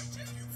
If you